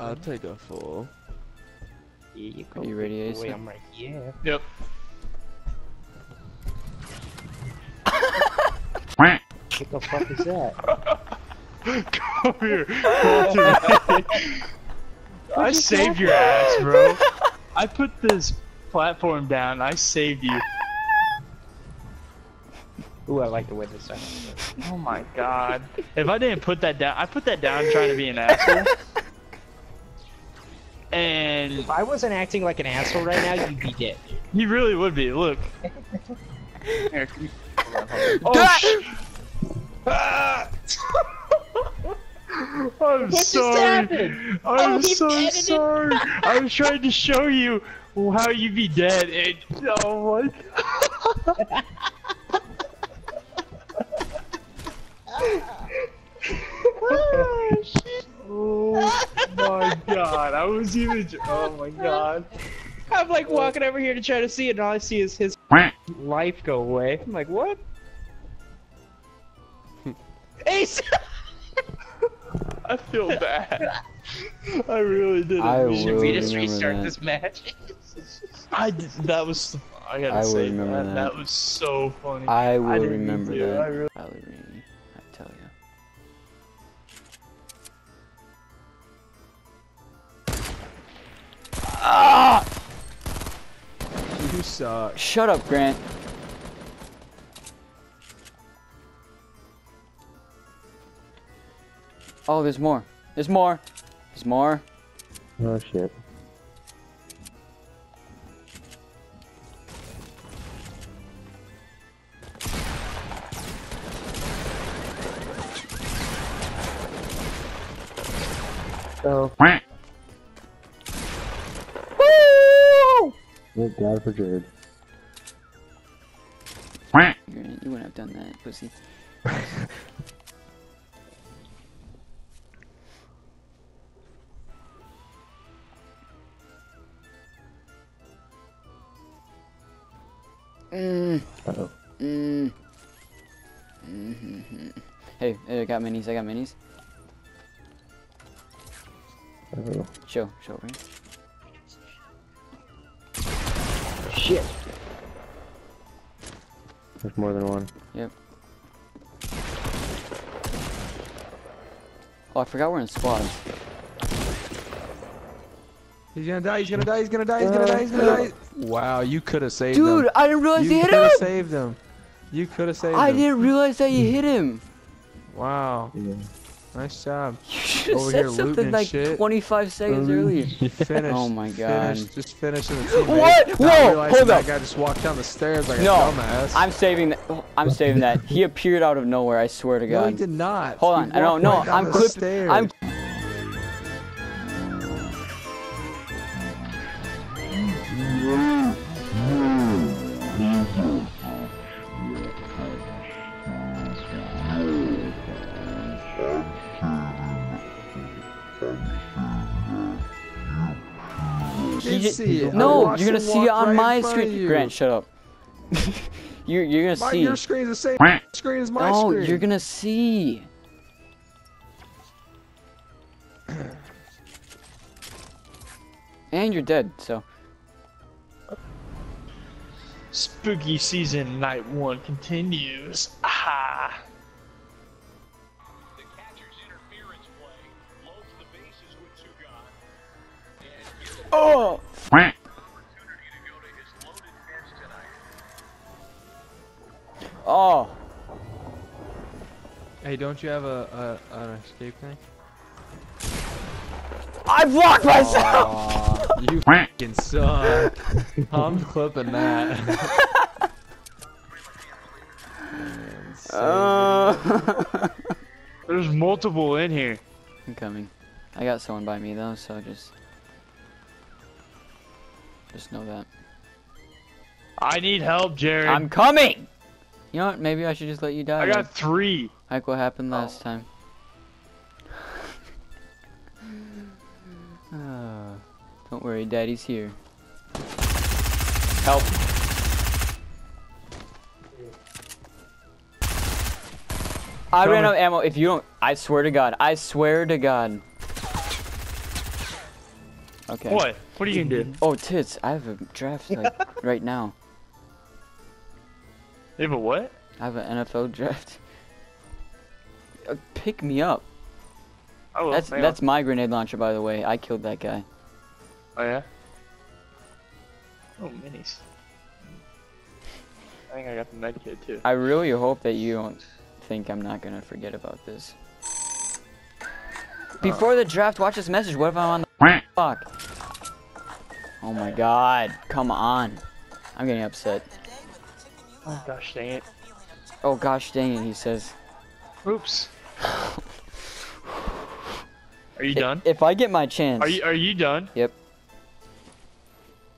I'll take a full. Here you go. Are you ready, Ace? boy, I'm right here. Yep. What the fuck is that? Come here. Come to me. I saved your ass, bro. I put this platform down. I saved you. Ooh, I like the way this sounds. Oh my god. If I didn't put that down, I put that down trying to be an asshole. And If I wasn't acting like an asshole right now, you'd be dead. You really would be. Look. Here, can you- Oh, Ah! sh- Ah! I'm just sorry. I'm Oh, so edited. sorry. I was trying to show you how you'd be dead. And, oh my god. oh, shit. Oh my god. I was even. Oh my god. I'm like oh. walking over here to try to see it, and all I see is his life go away. I'm like, what? Ace! I feel bad. I really did. I mean will it. we just restart that. this match? I did, that was. I gotta I say that, that. that was so funny. I will didn't mean remember to, that. I really- Ah! You suck. Shut up, Grant. Oh, there's more. There's more. There's more. Oh shit. Oh. Thank God for Jared. Grant, you wouldn't have done that, pussy. Mm. Uh-oh. Mm. Mm-hmm. Hey, I got minis. I got minis. Uh-oh. Show, show, right? Shit. There's more than one. Yep. Oh, I forgot we're in squads. He's gonna die. He's gonna die. He's gonna die. He's gonna uh, die. He's gonna die. Wow, you could have saved him. Dude, I didn't realize you you hit could have him. saved him. You could have saved I him. didn't realize that you hit him. Wow, Yeah. Nice job. You should have said something like shit. 25 seconds earlier. Finish. Oh my God. Finish, just finishing the teammate. What? Whoa, realizing hold that up. guy just walked down the stairs like No, a dumbass. I'm saving that. I'm saving that. He appeared out of nowhere. I swear to no, he God. did not. Hold on. I don't know. I'm the clipped. stairs. I'm. You did ju- see it. No, you're gonna see it on right my in front of screen. you. Grant, shut up. you're you're gonna My, see. your screen's the same screen as my No, screen. you're gonna see. And you're dead, so. Spooky season night one continues. don't you have a, a an escape thing? I blocked myself. Aw, you fucking suck. I'm clipping that. Man. Uh, There's multiple in here. I'm coming. I got someone by me though, so just. Just know that. I need help, Jared. I'm coming! You know what? Maybe I should just let you die. I like- got three. Like what happened last time. Ah, don't worry, Daddy's here. Help. I ran out of ammo. If you don't, I swear to God, I swear to God. Okay. What? What are you gonna do? Oh, tits! I have a draft like right now. You have a what? I have an NFL draft. Uh, pick me up. Oh, well, That's hang on. that's my grenade launcher, by the way. I killed that guy. Oh yeah. Oh minis. I think I got the med kit too. I really hope that you don't think I'm not gonna forget about this. Before the draft, watch this message. What if I'm on the fuck? Oh my god! Come on! I'm getting upset. Oh gosh dang it. Oh gosh dang it! He says. Oops. Are you "I- done? If I get my chance, Are you are you done? Yep.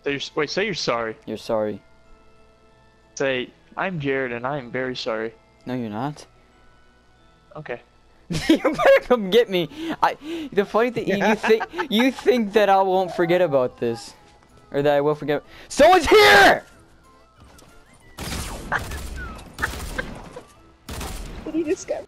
Say you're, wait, say you're sorry. you're sorry. Say I'm Jared and I am very sorry. No, you're not. Okay. you better come get me. I. The funny thing, you, you think you think that I won't forget about this, or that I will forget. Someone's here! What he just got.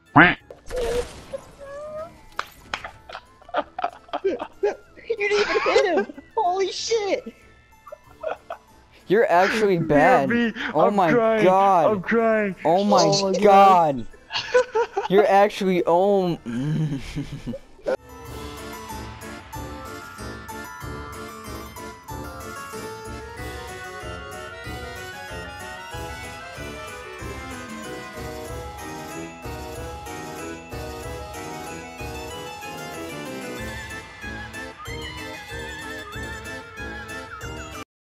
You're actually bad. Oh I'm my crying. god. I'm crying. Oh my Oh my god. You're actually oh.